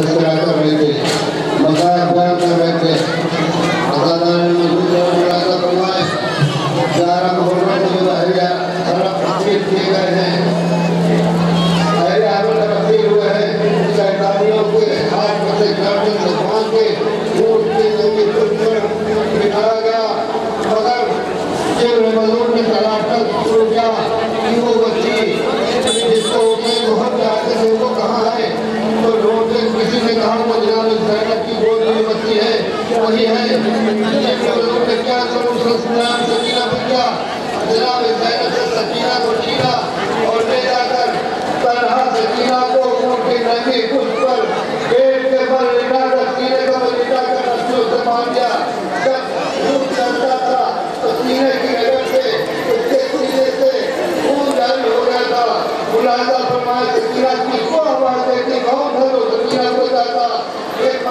escuela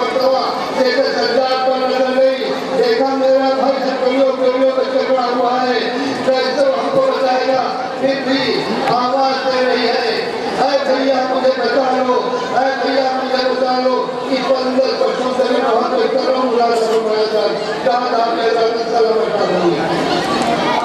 Patwa देखे सज्जात पर नज़र नहीं। देखा मेरा भाई छकड़ियों गोलियों तक पकड़ा हुआ है। ट्रैक्टर हमको बताएगा फिर भी आवाज़ दे रही है। अरे भैया, मुझे बता लो। अरे भैया, मुझे बता लो कि पंद्रह वर्षों से मैं बहुत कर रहा हूँ कहाँ था मेरा सलाम बैठा नहीं